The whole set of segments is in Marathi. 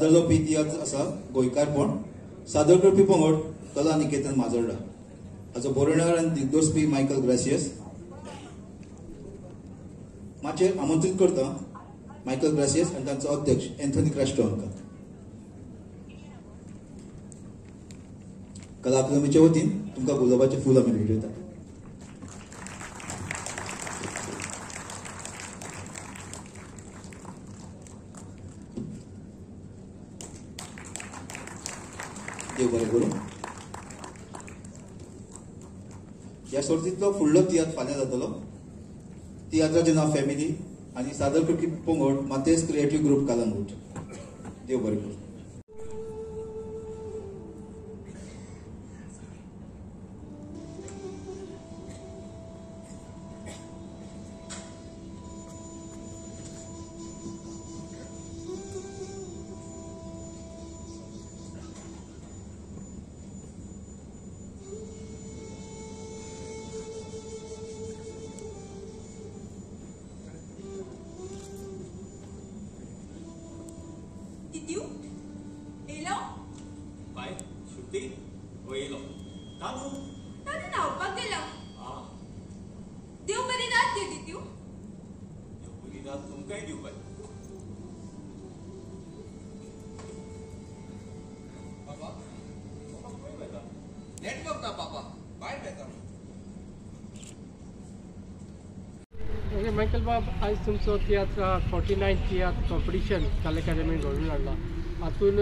सादर जावपी तियात्र आसा गोंयकारपण सादर करपी पंगड कला निकेतन माजोर्डा. हाचो बरोवणार आनी दिग्दर्शपी मायकल ग्रासियस. माचेर आमंत्रीत करता मायकल ग्रासियस आनी तांचो अध्यक्ष एंथनी क्रास्टो हांकां कला अकादमीच्या वतीन तुमकां गुलाबाचें फूल आमी भेटयतात. देव बरें करूं. ह्या सर्तींतलो फुडलो तियात्र फाल्यां जातलो. तियात्राचें नांव फॅमिली आनी सादर करपी पंगड मातेस क्रिएटीव ग्रुप कालंगूट. देव बरें करूं. ओके मायकल बाब आज तुमचो tiatr forty nine tiatr competition Kala Academy घडून हाडला हातून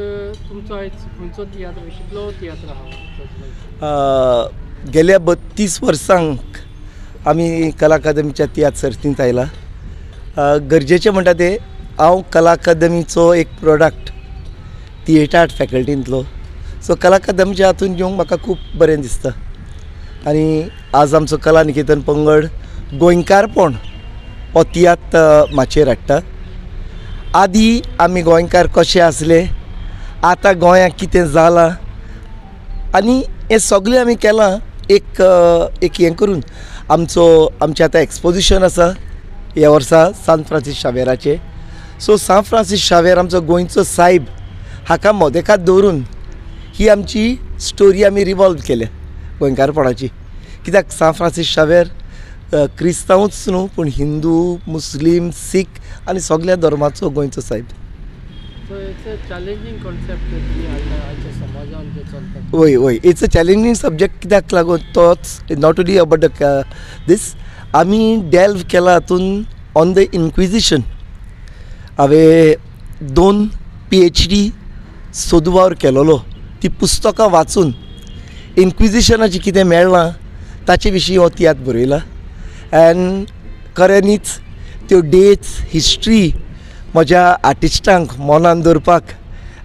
तुमचो आयज खंयचो तियात्र कितलो तियात्र आहा गेल्या बत्तीस वर्सांक आमी कला अकादमीच्या तियात्र सर्तींत आयला uh, गरजेचें म्हणटा तें हांव कला अकादमीचो एक प्रोडक्ट थिएटर आर्ट फॅकल्टींतलो सो कला अकादमीच्या हातून येवंक म्हाका खूब बरें दिसता. आनी आज आमचो कला निकेतन पंगड गोंयकारपण हो तियात्र माचयेर हाडटा आदी आमी गोंयकार कशे आसले आतां गोंयाक कितें जालां आनी हें सगलें आमी केलां एक एक हें करून आमचो आमचें आतां एक्सपोजिशन आसा ह्या वर्सा सान फ्रांसीस शावेराचें सो सान फ्रांसीस शावेर आमचो गोंयचो सायब हाका मोदेकात दवरून ही आमची स्टोरी आमी रिवॉल्व केल्या गोंयकारपणाची कित्याक सान फ्रांसीस शावेर क्रिस्तांवूच न्हू पूण हिंदू मुस्लीम सीख आनी सगळ्या धर्माचो गोंयचो सायब वय वय इट्स अ चॅलेंजींग सब्जेक्ट कित्याक लागून? तोच नॉट ओनली अबाउट द दीस आमी डेल्व केला हातून ऑन द इन्क्विजिशन हांवें दोन पी एच डी सोदवार केलोलो. ती पुस्तकां वाचून इन्क्विजिशनाचें कितें मेळ्ळां ताचे विशीं हो तियात्र बरयला एन्ड खऱ्यांनीच त्यो डेट्स हिस्ट्री म्हज्या आर्टिस्टांक मनान दवरपाक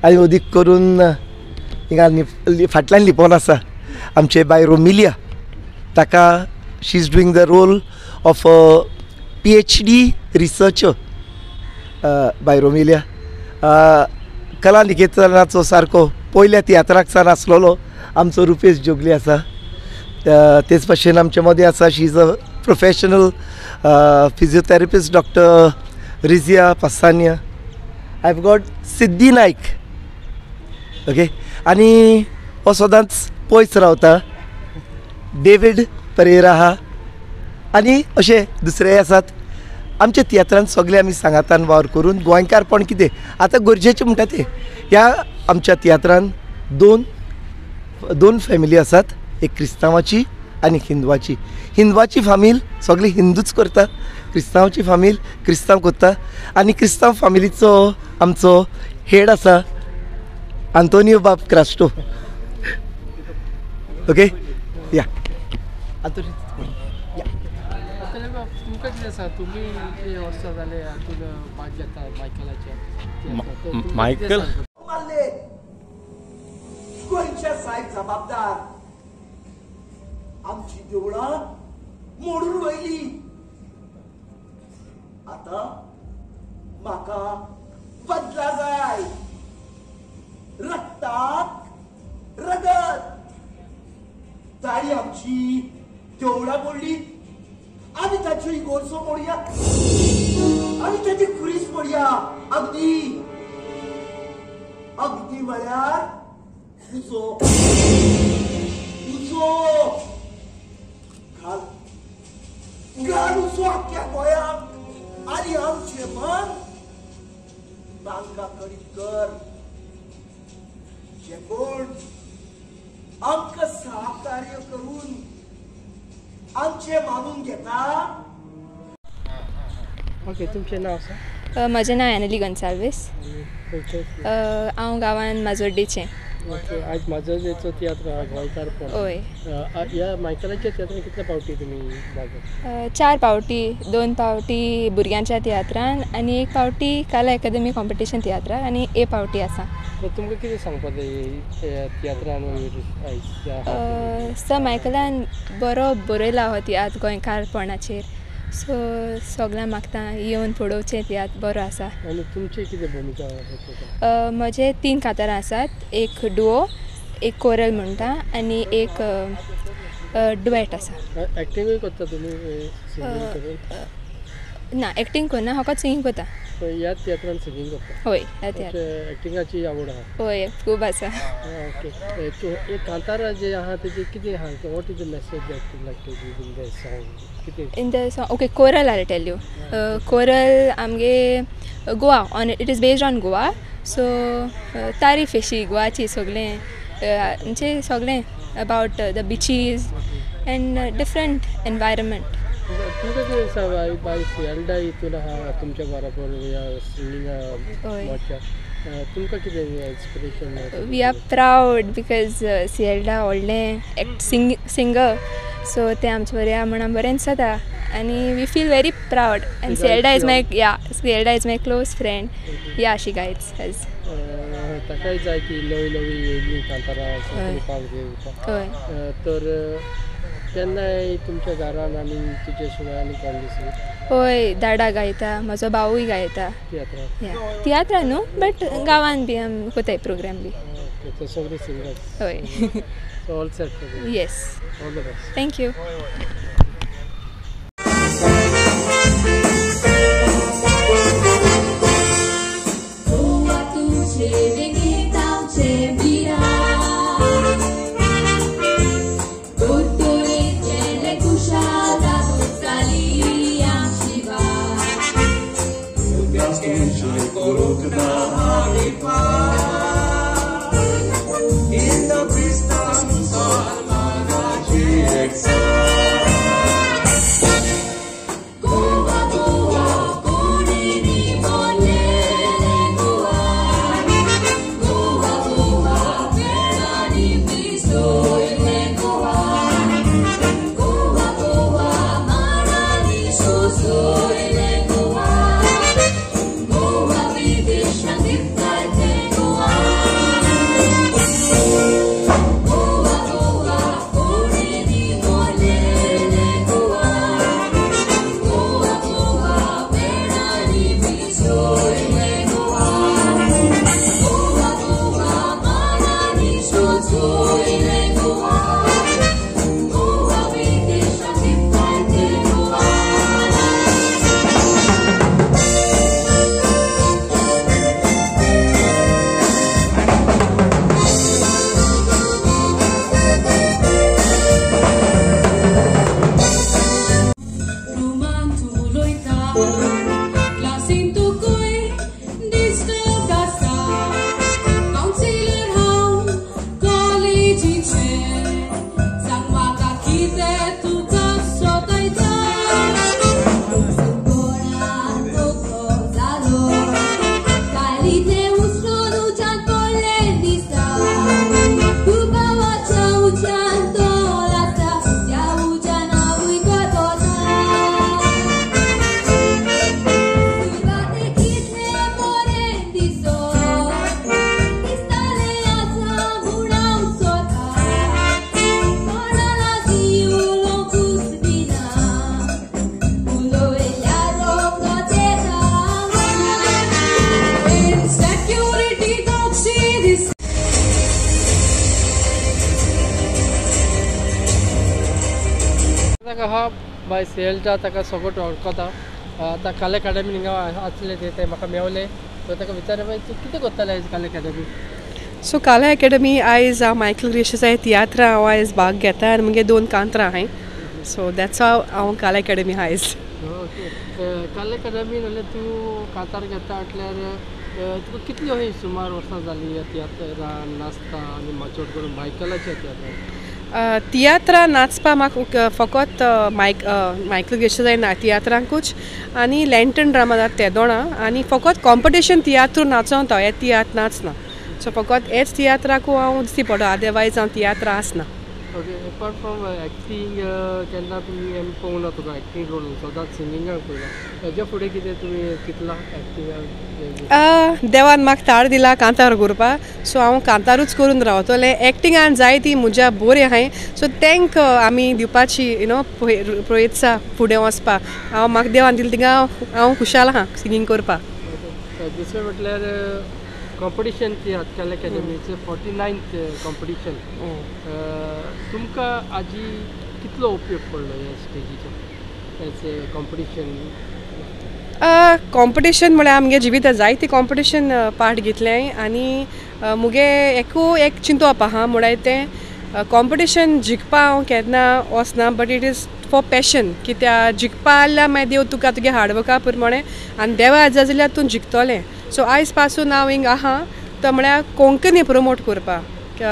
आनी अदीक करून हिंगा फाटल्यान लिपोवन आसा आमचे बाय रोमिलिया. ताका she is doing the role of P H D researcher bye Romilia. Kala निकेतनाचो सारको पयल्या तियात्राक सावन आसलेलो आमचो रुपेश जोगली आसा. तेच भाशेन आमचे मदीं आसा she is a professional uh, doctor regia पासानिया I I've got Siddhi Naik okay आनी हो सदांच पयस रावता डेवीड परेरा आहा आनी अशे दुसरेय आसात आमच्या तियात्रान सगळे आमी सांगातान वावर करून गोंयकारपण कितें आतां गरजेचें म्हणटा तें ह्या आमच्या तियात्रांत दोन दोन फॅमिली आसात एक क्रिस्तांवाची आनी हिंदवाची हिंदवाची फामील सगळी हिंदूच करता क्रिस्तांवाची फामील क्रिस्तांव करता आनी क्रिस्तांव फामिलीचो आमचो हेड आसा आंतोनियो बाब क्रास्टो. ओके या. मायकल? गोंयचे साहेब जबाबदार. आमची देवळां मोडून वयली आता म्हाका बदला जाय. रक्तात रगत. ताळी आमची देवळां मोडली. आमी ताच्यो इगोर्जो मोडया आणि त्याची खुरीस पडया अगदी. अगदी म्हळ्यार उजो उजो घाल. उजो अख्ख्या गोंयाक आणि आमचे मन तांकां करीत कर जे कोण आमकां सहकार्य करून आमचे मानून घेता ओके तुमचें नांव सांग म्हजें नांव एनली गोन्साल्वीस आनी हांव गांवान माजोड्डेचें ओके आयज म्हाजो जेचो तियात्र होय. अ, आ- ह्या मायकलाच्या तियात्रान कितले फावटी तुमी भाग घेतला? अ, चार पावटी दोन पावटी भुरग्यांच्या तियात्रान आनी एक पावटी कला एकाडेमी कॉम्पिटिशन तियात्राक आनी ए पावटी आसा तुमकां कितें सांगपा जाय तियात्रान वयर आयज ह्या अ, स मायकलान बरो बरयला हो तियात्र गोंयकारपणाचेर सो सगळ्यांक मागता येवन पळोवचें तियात्र बरो आसा आनी तुमची कितें भुमिका म्हजे तीन कातारां आसात एक डुओ एक कोरल म्हणटा आनी एक डुएट आसा एक्टिंगूय करता तुमी ना एक्टींग करना फकत सिंगींग करता सो ह्या तियात्रान सिंगींग करता होय ह्या तियात्र एक्टिंगाची आवड आहा. होय खूब आसा ओके. तूं कांतारा जे आहा तेजे कितें आहा? What is the message that you like to give in the song कितें in the song okay choral i'll tell you. uh, आमगे Goa on it is based on goa so uh, तारीफ अशी गोवाची सगळें. म्हणजे सगळें about uh, the beaches and uh, दिसता बाय सियालडा हितून आहा तुमच्या बरोबर ह्या सिंगिंगा होय. मोर्चा. तुमकां कितें are proud because uh, Cielda व्हडलें एक्ट सिंग सिंगर सो ते आमचे बरें म्हणून बरें जाता आनी we feel very proud and Cielda is my yeah Cielda is my close friend yeah she guides age ताकाय जाय की नवी नवी येयली कांतारां हय. अ, तर केन्नाय तुमच्या घरान आनी तुजे शिवाय आनी कोण दिसली होय दाडा गायता म्हजो भावूय गायता. या. तियात्रा न्हू बट गांवान बी आमी कोताय प्रोग्राम बी. ओके ते सगळे सिंगर्स. होय. So all set yes all the best thank you हा. बाय सेल्टा ताका सगळो वळखता आतां काल अकॅडमी हिंगा आसले ते ते म्हाका मेवले सो ताका विचारलें मागीर तूं कितें कोत्तालें आयज काल अकॅडमी सो काला अकॅडमी आयज हांव मायकल ग्रेशियसाय तियात्रा हांव आयज भाग घेता आनी मुगे दोन कांतरां हाय सो दॅट्स हांव हांव काला अकॅडमी आयज. ओके काल अकॅडमी जाल्यार तूं कांतार घेता म्हटल्यार तुका कितली अशी सुमार वर्सां जालीं तियात्रान नाचता आनी चड करून मायकलाच्या तियात्रान तियात्रा नाचपा म्हाका फकत मायक मायकल ग्रेशियसाय ना तियात्रांकूच आनी लँटन ड्रामा जाता ते दोणा आनी फकत कॉम्पिटिशन तियात्र नाचोंक हांव हे तियात्र नाचना सो फकत हेच तियात्राकू हांव दिसती पडो अदरवायज हांव तियात्र आसना ओके अपार्ट फ्रॉम एक्टींग केन्ना तुमी आमी पळोवना तुका एक्टींग रोल सदांच सिंगिंगाक पळयला हेज्या फुडें कितें तुमी चिंतलां एक्टिंगाक देवान म्हाका ताळ दिला कांतार करपा सो हांव कांतारूच करून रावतलें एक्टिंगान जायती म्हज्या बरी आहाय सो तेंक आमी दिवपाची यु नो प्रोत्साह फुडें वचपा. हांव म्हाका देवान दिलें हांव हांव खुशाल आहा सिंगींग करपा. दुसरें म्हटल्यार कॉम्पिटिशन तियात्र काल अकॅडमीचें फोर्टी नायन्थ कॉम्पिटिशन. तुमकां हाजी कितलो उपयोग पडलो ह्या स्टेजीचो? Age competition? कॉम्पिटिशन म्हळ्यार आमगे जिविता जायती कॉम्पिटिशन पार्ट घेतलें आनी मुगे एकू एक चिंतोप आहा म्हळ्यार तें कॉम्पिटिशन जिखपा हांव केन्ना वचना but it is for passion कित्या जिखपा आसल्यार मागीर देव तुका तुगे हार्डवर्का प्रमाणे आनी देवा आजा जाल्यार तूं जिखतलें सो आयजपासून हांव हिंग आहा तो म्हळ्यार कोंकणी प्रमोट करपाक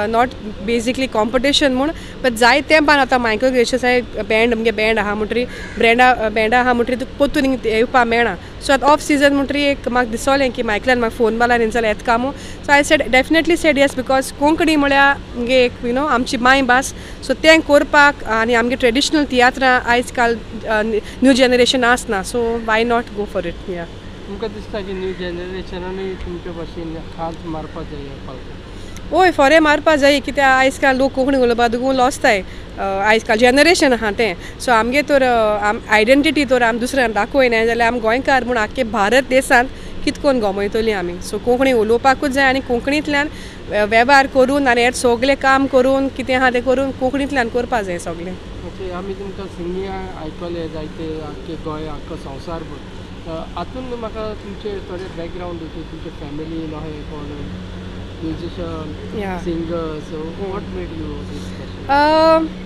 नॉट बेजिकली कॉम्पिटिशन म्हूण बट जाय तेंपान आतां मायकल ग्रेशियसाय बँड म्हणजे बँड आहा म्हणटरी ब्रँडा बँडा आहा म्हणटरी तुका पोतून येवपा मेळना सो आतां ऑफ सिजन म्हणटरी एक म्हाका दिसोलें की मायकलान म्हाका फोन मारला आनी जाल्यार येत कामू. So I said definitely said yes because Konkani म्हळ्यार मुगे म्हणजे एक यू नो आमची मायभास सो तें करपाक आनी आमगे ट्रेडिशनल तियात्रां आयज काल new generation Asna. So why not go for it yeah तुमकां दिसता की न्यू जनरेशनानूय तुमचे भाशेन हात मारपाक जाय ओय फोरे मारपा जाय कित्याक आयज काल लोक कोंकणी उलोवपा देखून लोसताय आयज काल जनरेशन आहा तें. सो आमगे तर आयडेंटिटी तर आमी दुसऱ्यांक दाखोयनाय जाल्यार आमी गोंयकार म्हूण आख्खे भारत देशांत कितकोन गोमयतली आमी. सो कोंकणी उलोवपाकूच जाय आनी कोंकणींतल्यान वेव्हार करून आनी हें सगलें काम करून कितें आहा तें करून कोंकणींतल्यान करपा जाय सगलें ओके आमी तुमकां सिंगिंगाक आयकले जायते आख्खे गोंय आख्खो संवसार हातून म्हाका तुमचे थोडे बॅकग्रावंड तुमचे फॅमिली कोण? Yeah.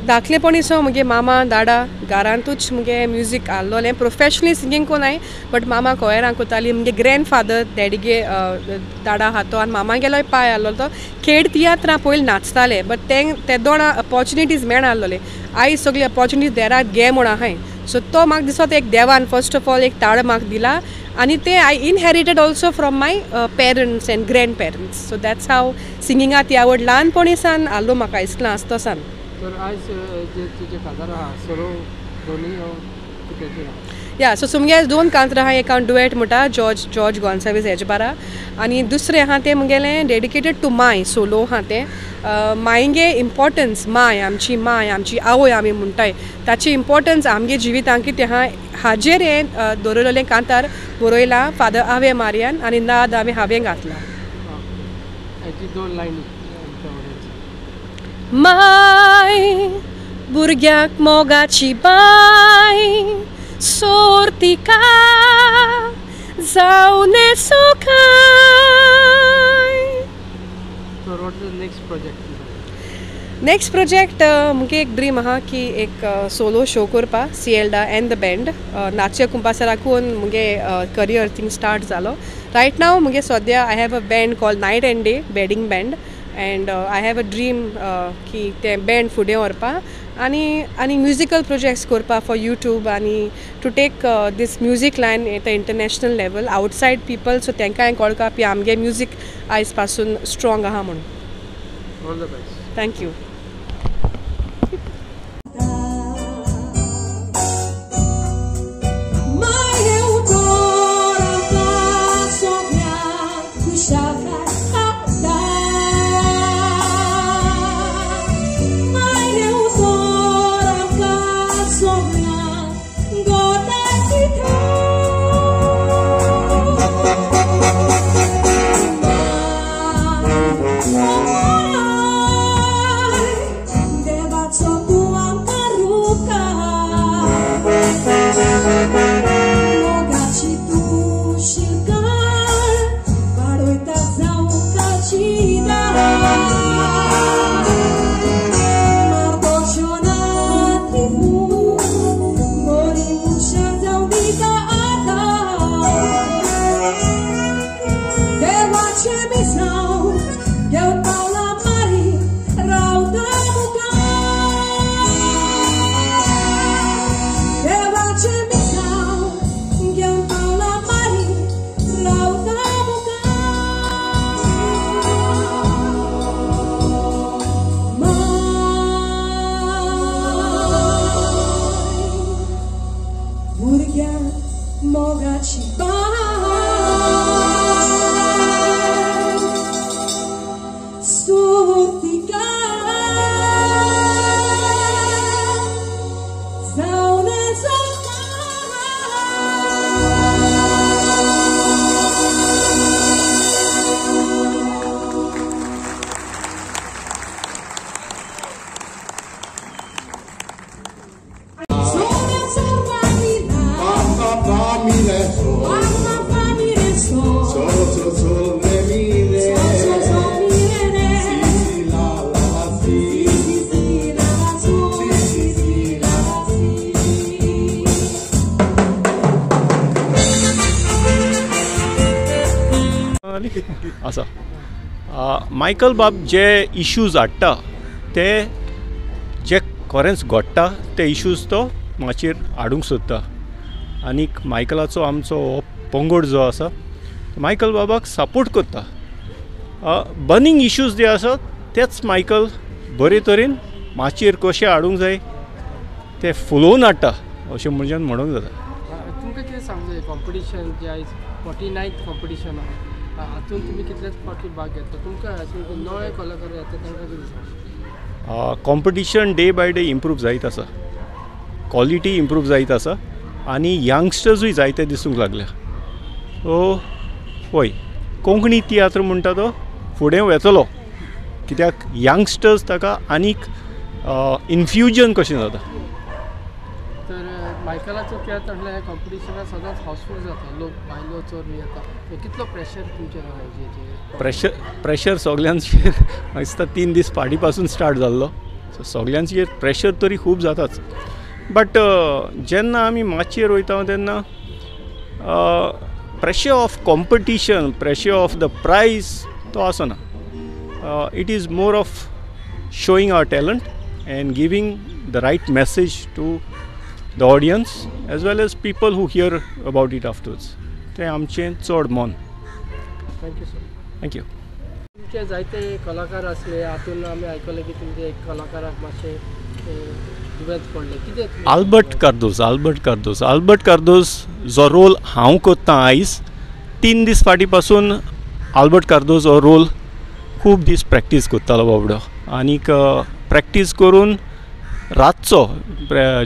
धाकलेपणी सो मुगे मामा दाडा घरांतूच मुगे म्युजीक आहलोलें प्रोफेशनली सिंगींग कोनाय बट मामा कोयरां कोताली मुगे ग्रँडफादर डॅडीगे दाडा आहा तो आनी मामा गेलोय पाय आहलो तो खेड तियात्रां पयलीं नाचताले बट ते दोन ऑपॉर्च्युनिटीज मेळ आहलोले आयज सगळी ऑपॉर्च्युनिटीज देरात घे म्हूण आहाय सो तो म्हाका दिसता एक देवान फर्स्ट ऑफ ऑल एक ताळ म्हाका दिला. आनी ते I inherited also from my parents and grandparents so that's how सिंगिंगात ती आवड ल्हानपणी सान आहलो म्हाका इस्कलां आसतो सान. तर आयज जे तुजे फादर आहा सरो दोनूय या सो सुमगे दोन कांतरां आहा एक हांव डुएट म्हणटा जॉर्ज जॉर्ज गॉन्सावीस हेजबारा आनी दुसरें आहा तें मुगेलें डेडिकेटेड टू माय सोलो आहा तें। मायंगे इम्पॉर्टन्स माय आमची माय आमची आवय आमी म्हणटाय ताची इम्पॉर्टन्स आमगे जिवितांत कितें आहा हाजेर हें दवरलेलें कांतार बरयलां फादर आवे मारियान आनी नाद हांवें हांवें घातला माय भुरग्याक मोगाची बाय सोर तिका जावने सुखाय what is next project next project मुगे एक ड्रीम आहा की एक सोलो शो करपा सिएल्डा एंड द बँड नाच्य कुंपासा राखून मुगे करियर थिंग स्टार्ट जालो रायट नाव मुगे सद्या I have a band call night and day बॅडींग band and I have a dream की ते बँड फुडें व्हरपा आनी आनी म्युजिकल प्रोजेक्ट्स करपा फॉर यूट्यूब आनी to take this music line at international level outside people so तांकांय कळपाक की आमगे म्युजीक आयजपासून स्ट्रॉंग आहा म्हणून. All the best thank you आसा मायकल बाब जे इश्यूज हाडटा ते जे खरेंच घडटा ते इश्यूज तो माचयेर हाडूंक सोदता. आनीक मायकलाचो आमचो हो पंगड जो आसा मायकल बाबाक सपोर्ट करता. बनींग इश्यूज जे आसात तेच मायकल बरे तरेन माचयेर कशें हाडूंक जाय ते फुलोवन हाडटा अशें म्हणजे म्हणूंक जाता. तुमकां कितें सांगूंक जाय कॉम्पिटिशन जे आयज फोर्टी नायन्थ कॉम्पिटिशन हातून तुमी कितलेच फावटी भाग घेता? तुमकां नवे कलाकार येता तांकां कितें competition day by day improve जायत आसा क्वॉलिटी इम्प्रूव जायत आसा आनी यंगस्टर्सूय जायते दिसूंक लागल्या. सो पळय कोंकणी तियात्र म्हणटा तो फुडें वेतलो कित्याक यंगस्टर्स ताका आनीक इन्फ्युजन कशें जाता तर खेळ तियात्र म्हणल्यार हे कॉम्पिटिशनाक सदांच हावसफूल जाता. लोक भायलो चड येता तर कितलो प्रेशर तुमचेर हेजेर प्रेशर प्रेशर सगळ्यांचेर म्हाका दिसता तीन दीस फाटी पासून स्टार्ट जाल्लो सो सगल्यांचेर प्रेशर तरी खूब जाताच बट जेन्ना आमी माचयेर वयता तेन्ना pressure of competition pressure of the prize तो आसना it is more of showing our talent and giving the right message to the audience as well as people who hear about it afterwards. तें आमचें चड मोन. थँक्यू सर थँक्यू तुमचे जायते कलाकार आसले हातून आमी आयकलें की तुमचे एक कलाकाराक मातशें दुयेंत पडलें. कितें Albert Cardoz Albert Cardoz Albert Cardoz जो रोल हांव कोत्ता आयज तीन दीस फाटी पासून आल्बर्ट कार्दोस हो रोल खूब दीस प्रॅक्टीस कोत्तालो बाबडो. आनीक प्रॅक्टीस करून रातचो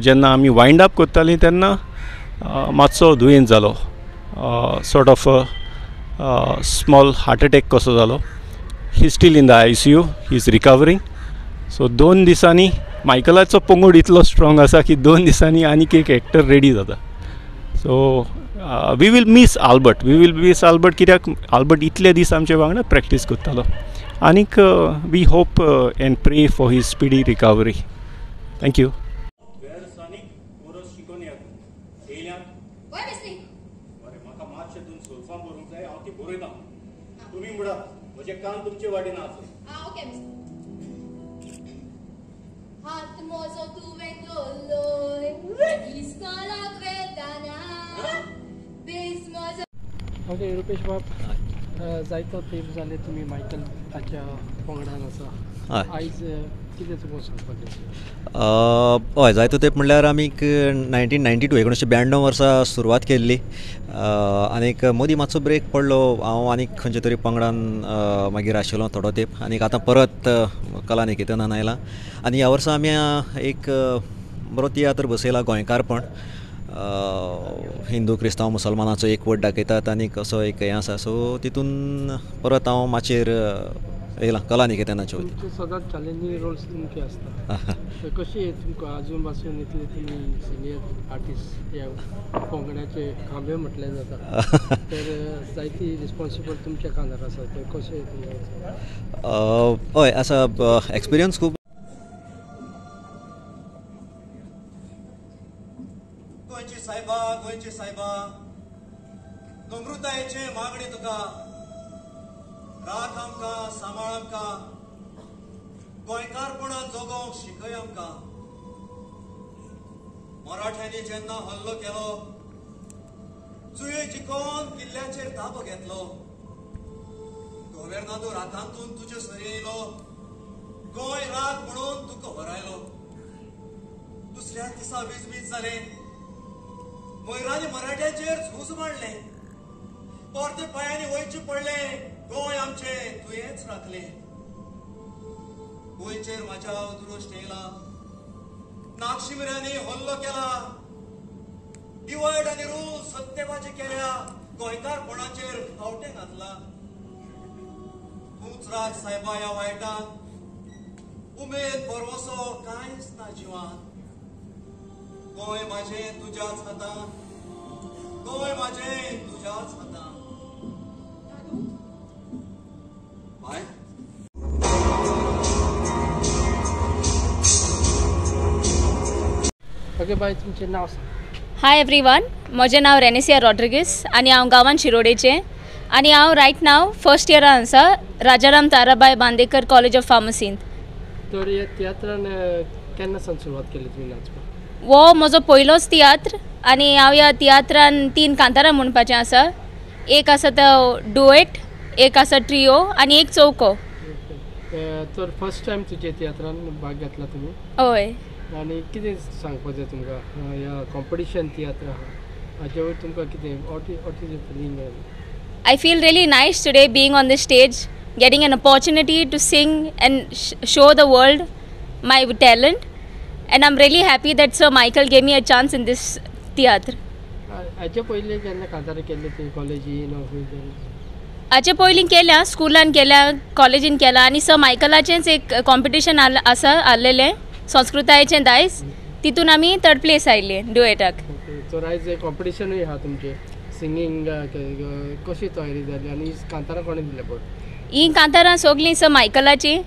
जेन्ना आमी वायंड अप करतालीं तेन्ना मातसो दुयेंत जालो. Sort of small heart attack कसो जालो. He still in the I C U he is recovering so दोन दिसांनी मायकलाचो पंगड इतलो स्ट्रॉंग आसा की दोन दिसांनी आनीक एक एक्टर रेडी जाता. So we will miss Albert we will miss Albert कित्याक? आल्बर्ट इतले दीस आमचे वांगडा प्रॅक्टीस करतालो आनीक we hope and pray for his speedy recovery thank you वेळ सानीक कोरस शिकोवन येयात येयल्यात बरें म्हाका मातशें तुमी सोल्फां बरोवंक जाय हांव ती बरयतां तुमी म्हणा म्हजे कान तुमचे वाटेन आसले हात म्हजो तुवें दवरलोय इस्कॉलाक वेताना बेस म्हजो ओके रुपेश बाब जायतो तेंप जाले तुमी मायकल ताच्या पंगडान आसा. आयज हय जायतो तेंप म्हणल्यार आमी नायन्टीन नायन्टी टू एकोणशे ब्याण्णव वर्सा सुरवात केल्ली. आनीक मदीं मातसो ब्रेक पडलो. हांव आनीक खंयच्या तरी पंगडान मागीर आशिल्लो थोडो तेंप. आनीक आतां परत कला निकेतनान आयलां आनी ह्या वर्सा आमी एक बरो तियात्र बसयला गोंयकारपण हिंदू क्रिस्तांव मुसलमानाचो एकवट दाखयतात. आनीक असो एक हें आसा. सो तितून परत हांव माचेर कला निकेतनाचे वतीन. तुमचे सदांच चॅलेंजींग रोल्स तुमचे आसता तर कशी तुमकां आजून पासून इतले तुमी सिनियर आर्टिस्ट ह्या पंगडाचे खांबे म्हटले जाता तर जायती रिस्पॉन्सिबल तुमच्या कानार आसा तर कशें हय आसा एक्सपिरियन्स खूब गोंयची सायबा गोंयची सायबा. नम्रतायेचे मागणी तुका राख आमकां सांबाळ आमकां गोंयकारपणान आमकां मराठ्यांनी जेन्ना हल्लो केलो चुये जिकोन किल्ल्याचेर ताबो घेतलो? गोवेर्नादूर हातांतून तुजे सरी येयलो गोंय रात म्हणून तुका हरायलो दुसऱ्या दिसा वीज जाले मोयरांनी मराठ्याचेर झूज मांडले. परते पांयांनी वयचे पडले. गोंय आमचे तुयेंच राखले. गोंयचेर म्हाज्या दुरुस्त येयला नागशिमिरांनी हल्लो केला. डिवायड आनी रूल सत्तेबाजी केल्या. गोंयकारपणाचेर फावटे घातला. तूंच राज सायबा ह्या वायटान उमेद परवसो कांयच ना जिवान गोंय माझे तुझ्याच हातान गोंय माझे तुझ्याच हातान ओके बाय. तुमचें नांव हाय एवरी वन म्हजें नांव रेनेसिया रॉड्रिगीस आनी हांव गांवांत शिरोडेचें. आनी हांव रायट नाव फर्स्ट इयरान आसा राजाराम ताराबाय बांदेकर कॉलेज ऑफ फार्मसींत तर ह्या तियात्रान केन्ना सावन सुरवात केली तुमी नाचपाक हो म्हजो पयलोच तियात्र आनी हांव ह्या तियात्रान तीन कांतारां म्हणपाचें आसा एक आसा तो डुएट एक आसा ट्रिओ आनी एक चौको. तर फर्स्ट टायम तुजे तियात्रान भाग घेतला तुमी हय. आनी कितें सांगपाक जाय तुमकां ह्या कॉम्पिटिशन तियात्र आहा वयर तुमकां कितें what feeling I feel really nice today being on this stage, getting an opportunity to sing and sh- show the world my talent. And I'm really happy that Sir Michael gave me a chance in this theatre. हाजे पयलीं केन्ना कांतारां केल्ली तुवें कॉलेजीन ऑर खंय हाचे पयलीं केल्या स्कुलान केल्या कॉलेजीन केला आनी सर मायकलाचेंच एक कॉम्पिटिशन आसा आसलेलें संस्कृतायेचें दायज तितून आमी थर्ड प्लेस आयिल्ली डुएटाक. आयज कॉम्पिटिशनूय आहा तुमचें. सिंगींग कशी तयारी जाली आनी कांतारां कोणें दिले पळय ही कांतारां सगलीं सर मायकलाची.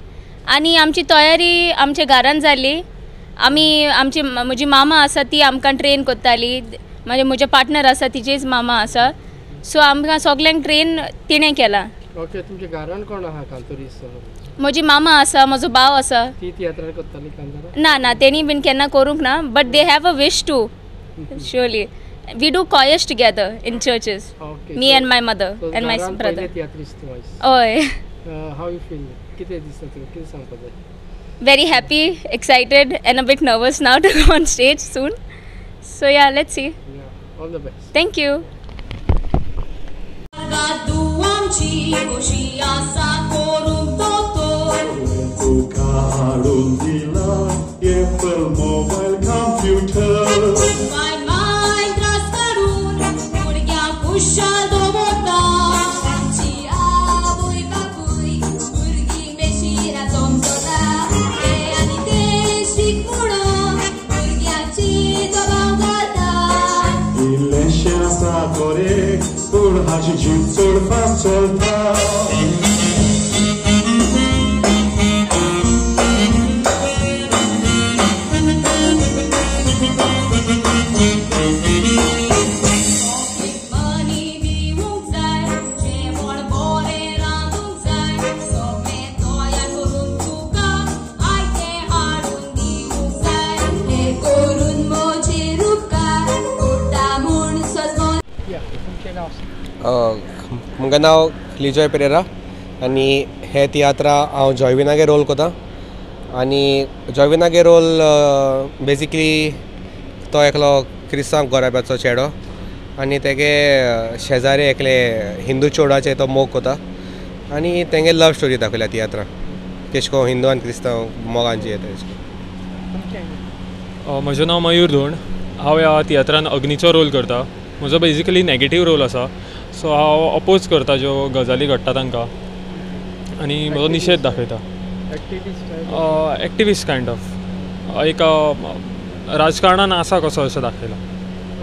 आनी आमची तयारी आमच्या घरान जाली आमी आमची म्हजी मामा आसा ती आमकां ट्रेन करताली म्हणजे म्हजे पार्टनर आसा तिचेच मामा आसा. सो आमकां सगल्यांक ट्रेन तिणें केला. ओके तुमच्या घरान कोण आहा कांतोरीस म्हजी मामा आसा म्हजो भाव आसा ती तियात्रान करताली कांतारां ना ना तेणी बीन केन्ना करूंक ना but they have a wish to surely we do choirs together in churches me and my mother and my brother tiatrist तूं आयज हय हाव यू फील कितें दिसता तुका कितें सांगपाक जाय very happy, excited, and a bit nervous now to go on stage soon. So yeah, let's see. All the best Thank you. आमची कशी आसा करूंक दोतोर काढून दिला एप्पल मोबाईल कॉम्प्युटर माय पूण हाची जीव चड म्हजें नांव लिजॉय पेरेरा आनी हे तियात्रा हांव जॉयविनागे रोल करतां आनी जॉयविनागे रोल बेजिकली तो एकलो क्रिस्तांव गोराब्याचो चेडो. आनी तेगे शेजारी एकले हिंदू चेडाचे तो मोग करता आनी तेंगे लव स्टोरी दाखयल्या तियात्रां तेश को हिंदू आनी क्रिस्तांव मोगांची येता म्हजें नांव मयूर धोंड. हांव ह्या तियात्रान अग्नीचो रोल करता. म्हजो बेजिकली नॅगेटीव रोल आसा. सो हांव अपोज करता ज्यो गजाली घडटा तांकां आनी म्हजो निशेध दाखयता. एक्टिविस्ट कायंड ऑफ एक राजकारणान आसा कसो अशें दाखयला.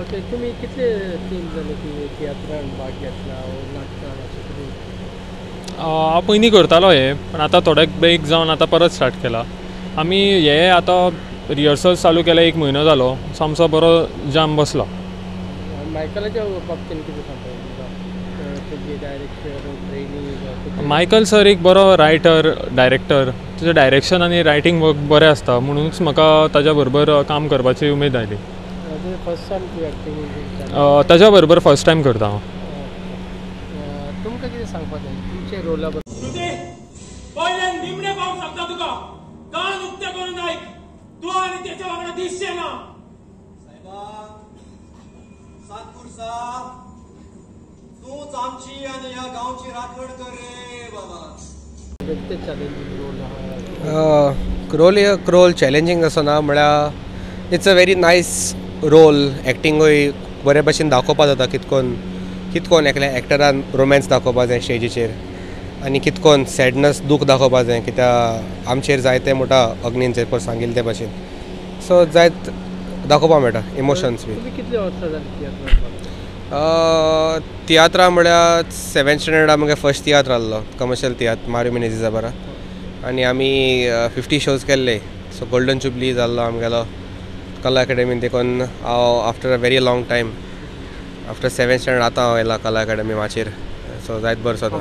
ओके तुमी कितले टीम जाले की तियात्रान भाग घेतला वा नाटकान अशें कितें अ, हांव पयलीं करतालो हे पण आतां थोडे ब्रेक जावन आतां परत स्टार्ट केला. आमी हे आतां रिहर्सल्स चालू केले एक म्हयनो जालो सो आमचो बरो जाम बसलो. मायकलाच्या बाबतीन कितें सांगता मायकल सर एक बरो रायटर डायरेक्टर तुजें डायरेक्शन आनी रायटींग वर्क बरें आसता म्हणूनच म्हाका ताज्या बरोबर काम करपाची उमेद आयली अ, ताज्या बरोबर फर्स्ट टायम करता हांव तुमकां कितें सांगपाक जाय तुमचे रोला बद्दल पयल्यान निमणे पावंक शकता तुका. कान उक्ते करून आयक तूं आनी तेच्या वांगडा दिसचें ना सातपुरसा तूच आमची आणि या गावची राखण कर रे बाबा चॅलेंजींग रोल रोल चॅलेंजींग असो ना म्हळ्यार it's a very nice role एक्टिंगूय बरे भशेन दाखोवपा जाता कितकोन कितकोन एकल्या एक्टरान रोमॅन्स दाखोवपा जाय स्टेजीचेर. आनी कितकोन सॅडनस दूख दाखोवपा जाय कित्याक आमचेर जायते मोठा जे पळय सांगिल्ले ते भशेन सो जायत दाखोवपा मेळटा इमोशन्स बी. कितले वर्सां जाली तियात्रा म्हळ्यार सेवेंथ स्टँडर्डा म्हगे फर्स्ट तियात्र आहलो कमर्शियल तियात्र मारू मिनेजीसा बरा. आनी आमी फिफ्टी शोज केल्ले. सो गोल्डन जुबली जाल्लो आमगेलो. कला अकॅडमीन देखून हांव after a very long time after seventh standard आतां हांव येयला कला अकॅडमी माचेर. सो जायत बरें जाता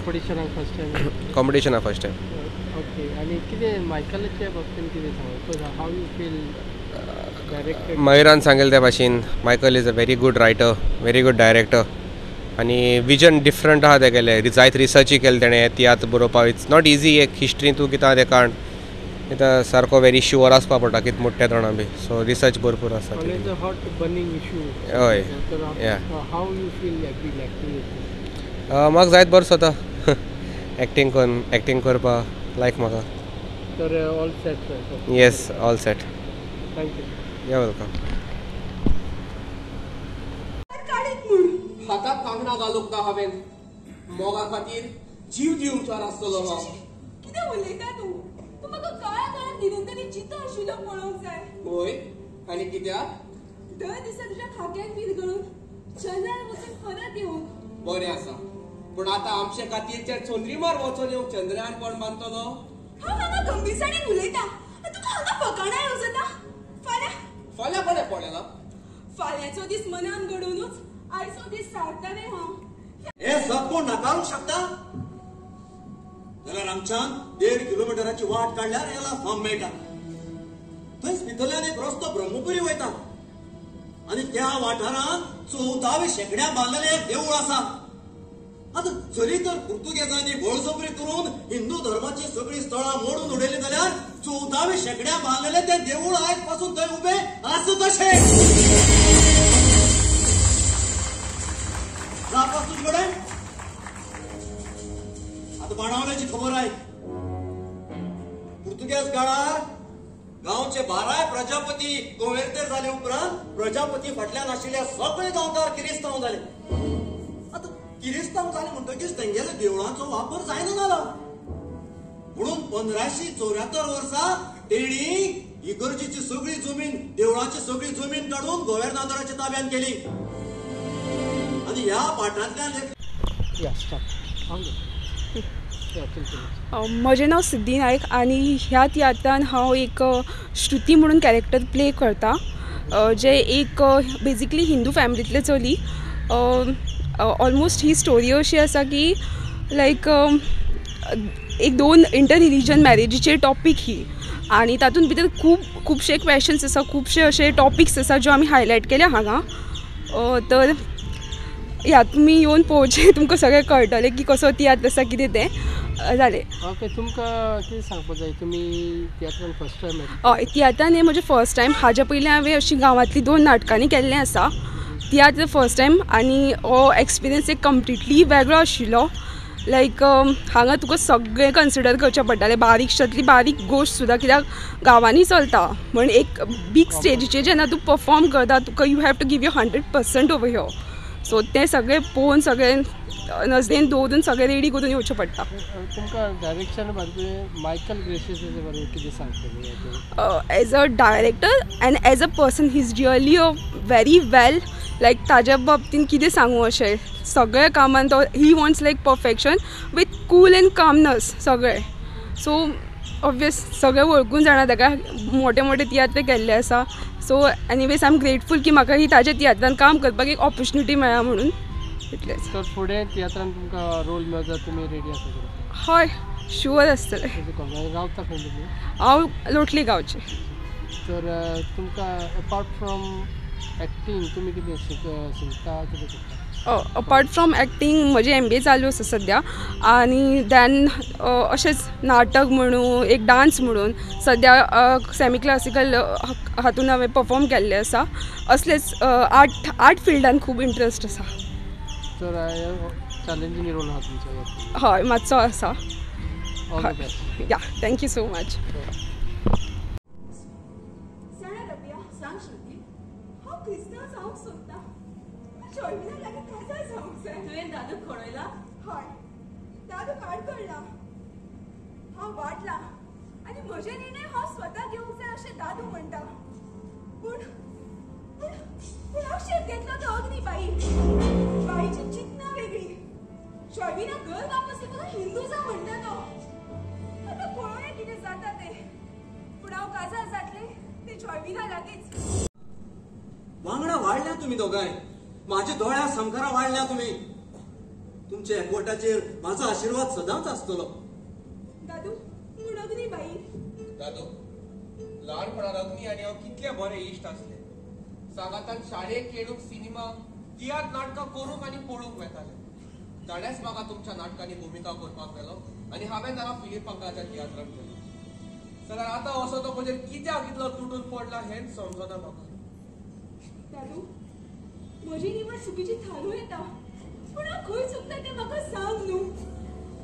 कॉम्पिटिशना फर्स्ट टायम मयुरान सांगलें त्या भाशेन Michael is a very good writer very good director आनी विजन डिफरंट आहा तेगेलें जायत रिसर्चय केलें तेणें तियात्र बरोवपाक इट्स नॉट इजी एक हिस्ट्री तूं कितें ते काण कित्याक सारको व्हेरी शुअर आसपा पडटा कितें म्हणटा ते जाणा बी. सो रिसर्च भरपूर आसा हय. म्हाका जायत बरें जाता एक्टींग करून एक्टींग करपाक लायक म्हाका yes all set thank you yeah welcome हाताक कांकणां घालूंक ना हांवें मोगा खातीर जीव दिवचार आसतलो हो. कितें उलयता तूं तूं? म्हाका काळा काळा निरंतरी जितो आशिल्लो पळोवंक जाय. होय? आनी कित्याक दर दिसा तुज्या खाक्यान विरगळून चंद्रार वचून परत येवंक बरें आसा. पूण आतां आमचे खातीर चंद्रिमार वचून येवंक चंद्रयान कोण बांदतलो हांव हांगा गंभीरसाणेन उलयता तुका हांगा फकाणां येवजता फाल्यां. फाल्यां कोणें पळयला. फाल्यांचो दीस मनान घडोवनूच आयचो दीस सारतलें हांव. हे सगळं नाकारूंक शकता? जाल्यार आमच्यान देड किलोमिटराची वाट काडल्यार याला फॉर्म मेळटा. थंयच भितरल्यान एक रस्तो ब्रह्मपुरी वयता. आनी त्या वाठारांत चौदावे शेकड्या बांदलेलें एक देवूळ आसा. आतां जरी तर पुर्तुगेजांनी बळजबरी करून हिंदू धर्माची सगळी स्थळां मोडून उडयली जाल्यार चौदावे शेगड्या बांदलेलें तें देवूळ आयजपासून थंय उभे आसूं तशें जावपास आता बाणावल्याची खबर आहे. पुर्तुगेज काळार गांवचे बाराय प्रजापती गोवेरते झाले उपरांत प्रजापती फाटल्यान आशिल्ले सगळे गांवकार किरिस्तांव झाले. आता किरिस्तांव झाले म्हणटकीच तेंगेल्या देवळांचो वापर जायना जालो म्हणून पंधराशे चौऱ्यात्तर वर्सा तेणी इगर्जीची सगळी जमीन देवळाची सगळी जमीन काढून गोवेर्नादराच्या ताब्यात केली. आणि ह्या पाठांतल्यान एक या स्टॉप म्हजें नांव. सिद्धी नायक आनी ह्या तियात्रान हांव एक श्रुती म्हणून कॅरेक्टर प्ले करता. जे एक बेजिकली हिंदू फॅमिलींतले चली. ऑलमोस्ट ही स्टोरी अशी आसा की लायक एक दोन इंटर रिलीजन मॅरेजीचेर टॉपीक ही. आनी तातूंत भितर खूब खुबशे क्वेश्चन्स आसा खुबशे अशे टॉपिक्स आसा ज्यो आमी हायलायट केल्या हांगा तर या तुमी येवन पळोवचें तुमकां सगळें कळटलें की कसो तियात्र आसा कितें तें. जालें ओके तुमकां कितें जाय? तुमी तियात्रान फर्स्ट टायम हय तियात्रान हें म्हजें फर्स्ट टायम हाज्या पयलीं हांवें अशीं गांवांतलीं दोन नाटकांनी केल्लें आसा तियात्र फर्स्ट टायम आनी हो एक्सपिरियन्स एक कम्प्लिटली वेगळो आशिल्लो. लायक um, हांगा तुका सगळें कन्सिडर करचें पडटालें. बारीकशांतली बारीक गोश्ट सुद्दां कित्याक गांवांनी चलता. म्हण एक बीग स्टेजीचेर जेन्ना तूं पफॉर्म करता तुका you have to give you hundred percent over here so तें सगळें पळोवन सगळें नजरेन दवरून सगळें रेडी करून येवचें पडटा तुमकां direction Michael as a director and as a person he is really a very well like ताज्या बाबतींत कितें सांगू अशें? सगळ्या कामान तो he wants like perfection with cool and calmness सगळें. सो ऑब्वियस सगळें वळखून जाणा ताका मोठे मोठे तियात्र केल्ले आसा so anyways I am grateful की म्हाका ही ताज्या तियात्रान काम करपाक एक ऑपॉर्च्युनिटी मेळ्ळा म्हणून. इतलेंच तर फुडें तियात्रान तुमकां रोल मेळटा तुमी रेडी आसा हय शुअर आसतलें रावता खंय तुमी हांव लोटली गांवची. तर तुमकां अपार्ट फ्रॉम एक्टींग तुमी कितें शिक शिकता कितें करता अपार्ट फ्रॉम एक्टींग म्हजी एम बी ए चालू आसा सद्या आनी दॅन अशेंच नाटक म्हणून एक डान्स म्हणून सद्या सेमी क्लासिकल हातून हांवें परफॉर्म केल्लें आसा असलेच आर्ट आर्ट फिल्डान खूब इंट्रस्ट आसा हय मातसो आसा या थँक्यू सो मच सांग श्रुती. हांव क्रिस्तांव जावंक सोदता जॉयविना लागीं काजार जावंक जाय तुवें दादूक कळयला हय. दादूक आडकळ्ळा हांव वाटला. आनी म्हजे निर्णय हांव स्वता घेवंक जाय अशें दादू म्हणटा पूण पूण पूण शेत घेतलो तो अग्नी बाई बाईची चिंतना वेगळी. जॉयविना घर वापस येतलो हिंदू जा म्हणटा तो. आता पळोवया कितें जाता तें? पूण हांव काजार जातलें ते जॉयविना लागींच. वांगडा वाढल्या तुम्ही दोगांय माझ्या दोळ्या समकारा वाढल्या तुम्ही. तुमच्या एकवटाचेर माझा आशीर्वाद सदांच आसतलो दादू म्हूण अग्नी बाई. दादू ल्हानपणान अग्नी आनी हांव कितले बरे इश्ट आसले सांगातान शाळेक खेळूंक सिनेमा तियात्र नाटकां करूंक आनी पळोवंक वताले ताणेंच म्हाका तुमच्या नाटकांनी भुमिका करपाक मेलो आनी हांवें ताका फिलीप पंकाच्या तियात्राक केलो. जाल्यार आतां असो तो म्हजेर कित्याक इतलो तुटून पडला हेंच समजना म्हाका दादू म्हजी निवड चुकीची थारू येता. पूण हांव खंय चुकता तें म्हाका सांग न्हू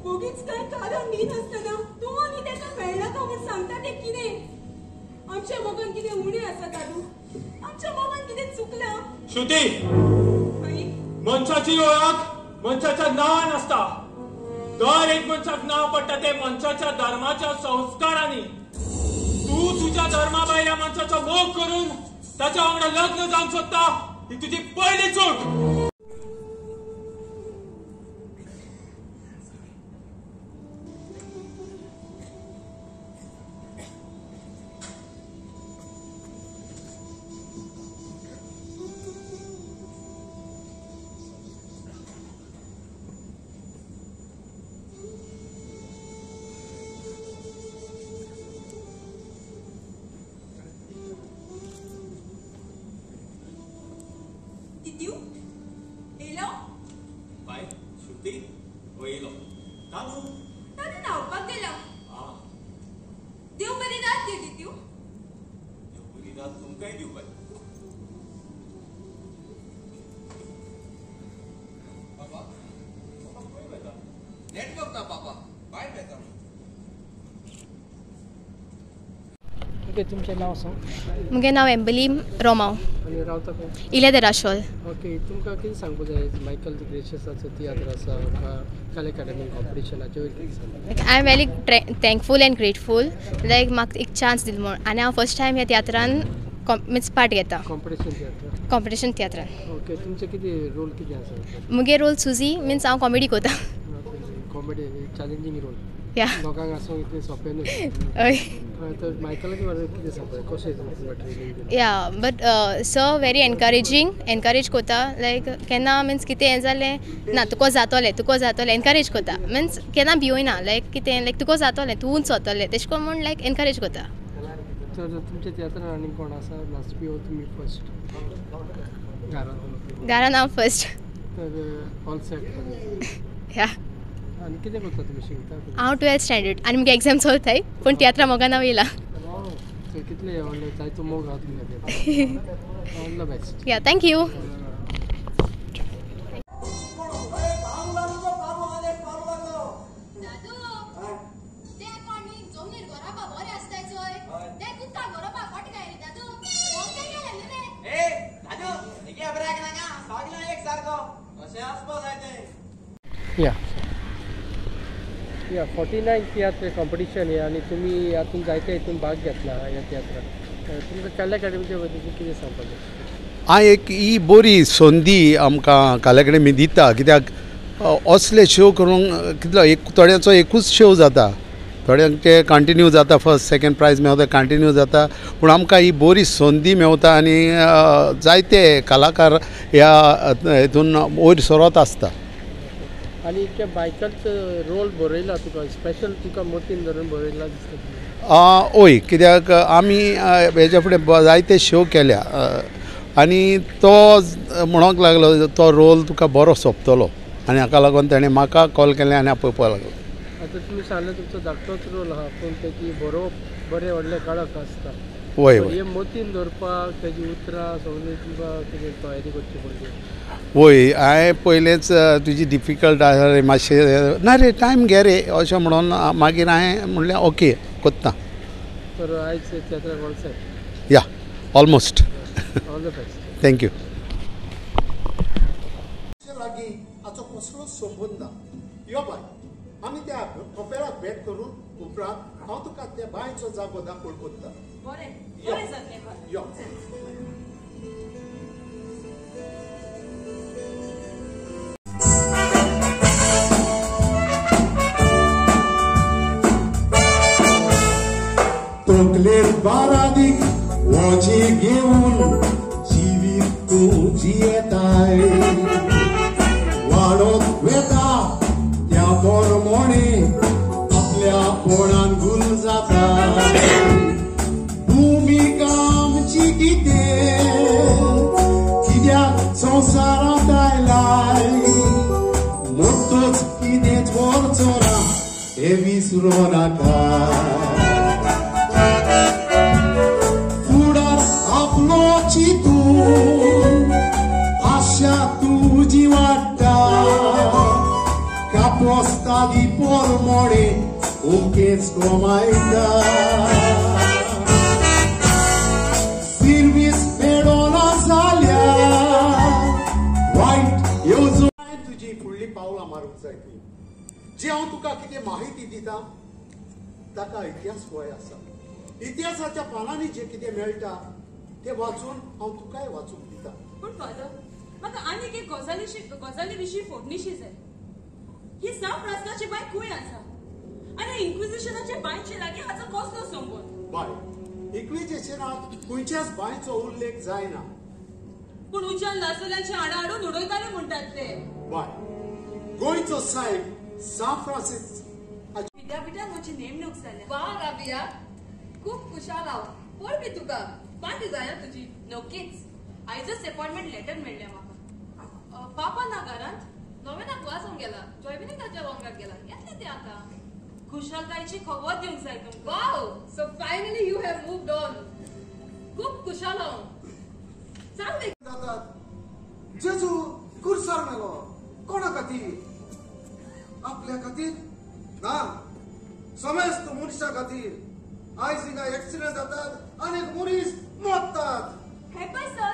बोगीच कांय कारण न्ही नासतना तूं आनी ताका मेळनाका म्हूण सांगता तें कितें आमच्या मोगान कितें उणें आसा दादू. आमच्या मोगान कितें चुकलां. श्रुती! मनशाची ओळख मनशाच्या नावान असता दर एक मनशाक नाव पडटा ते मनशाच्या धर्माच्या संस्कारांनी. तू तुझ्या धर्मा भायल्या मनशाचो मोग करून ताच्या वांगडा लग्न जावंक सोदता ही तुझी पहिली चूक. ओके तुमचें नांव सांग? मुगे नांव एम्बली रोमांव. आनी रावता खंय इलेदे राशोल. ओके तुमकां कितें सांगूं जाय मायकल ग्रेशियसाचो तियात्र आसा कला अकाडेमी कॉम्पिटिशनाचे वयर कितें सांग? I am very thankful and grateful like म्हाका एक चान्स दिलो म्हूण आनी हांव फर्स्ट टायम ह्या तियात्रान मिन्स पार्ट घेता. कॉम्पिटिशन तियात्र कॉम्पिटिशन तियात्रान ओके तुमचे कितें रोल कितें आसा मुगे रोल सुजी मिन्स हांव कॉमेडी कोता. कॉमेडी चॅलेंजींग रोल या लोकांक आसूं इतलें सोंपें न्हू. हय yeah but sir very encouraging encourage कोता. लायक केन्ना मिन्स कितें हें जालें ना तुका जातोलें तुका जातोलें. एनकरेज कोता. मिन्स केन्ना भिवयना लायक कितें लायक तुका जातोलें तूं वतलें तेशें कोन्न म्हूण लायक एनकरेज कोता. तुमच्या तियात्रान आनी कोण आसा नाचपी हो तुमी फर्स्ट घरान हांव फर्स्ट तर ऑल सेट या आनी कितें करता तुमी शिकता हांव टुवेल्थ स्टँडर्ड आनी मुगे एग्जाम चलताय पूण तियात्रा मोगा नांव येयला कितले व्हडले जायतो मोग आहा तुमगे all the best yeah thank you yeah yeah forty nine tiatr competition आहे आनी तुमी हातून जायते हितून भाग घेतला या तियात्रात तुमकां कला अकाडेमीच्या बद्दल कितें सांगपाचें हांव एक ही बरी संदी आमकां कला अकाडेमी दिता कित्याक असले शो करूंक कितलो एक थोड्यांचो एकूच शो जाता. थोड्यांचे कंटिन्यू जाता. फर्स्ट सेकेंड प्रायज मेवता कंटिन्यू जाता. पूण आमकां ही बरी संदी मेवता आनी जायते कलाकार ह्या हितून वयर सरत आसता आनी इतके बायकरचो रोल बरयला तुका स्पेशल तुका मोतीन धरून बरयला दिसता ओय कित्याक आमी अ, हेच्या फुडें जायते शो केल्या. आनी तो म्हणोंक लागलो तो रोल तुका बरो सोंपतलो. आनी हाका लागून ताणें म्हाका कॉल केलें आनी हांव पळोवपाक लागलो. आतां तुमी सांगलें तुमचो धाकटोच रोल आहा पूण तेजी बरो बरे व्हडले काळख आसता वय, सो वय. हे मोतीन धरपाक तेजी उतरां सगळी कितें तयारी करची पडली? हांवें पयलेंच तुजी डिफिकल्ट आसा रे मातशें ना रे टायम घे रे अशें म्हणून मागीर हांवें म्हणलें ओके कोत्ता. तर आयज yeah almost all the best thank you लागीं हाचो कसलोच संबंद ना यो बाय आमी त्या कपेलाक भेट करून उपरांत हांव तुका त्या बांयचो जागो दाखोवन कोत्ता बरें यो. बरें जातलें बरें. यो तकलेर बारादीक वॉची घेऊन जिवीत तूं जियेताय वाडोत যন্ত্রণাটা Capos tá de por more, o que escomaita. कितें माहिती दिता ताका इतिहास गोंय आसा इतिहासाच्या पानांनी जे कितें मेळटा ते वाचून हांव तुकाय वाचूंक दिता? पूण फादर म्हाका आनीक एक गजाली गजाली विशीं फोडणीशी जाय ही साफ रासनाची बाय खंय आसा आनी इन्क्विजिशनाच्या बायचे लागीं हाचो कसलो संबंद बाय इक्विजेशनात खंयच्याच बांयचो उल्लेख जायना. पूण उज्यान नासलेल्याचे आडाआडून उडयताले म्हणटात ते. बाय गोंयचो साहेब फ्रांसीस विद्यापिठान म्हजी नेमणूक जाल्या वा राबिया. खूप खुशाल हांव पळ बी तुका? पार्टी जाय ना तुजी नक्कीच. आयजच अपॉइंटमेंट लेटर मेळ्ळें म्हाका पापा ना घरांत? नव्यानाक वाचूंक गेला? जॉयबिनी ताच्या वांगडाक गेला. येतले ते आतां? खुशालकायची खबर दिवंक जाय तुमकां. Wow! So finally you have moved on खूप खुशाल हांव सांग जातात. जेजू कुर्सार मेलो. कोणा खातीर आपल्या खातीर ना समस्त मनशा खातीर आयज हिंगा एक्सिडेंट जातात आणि मनीस मरतात हे पळय सर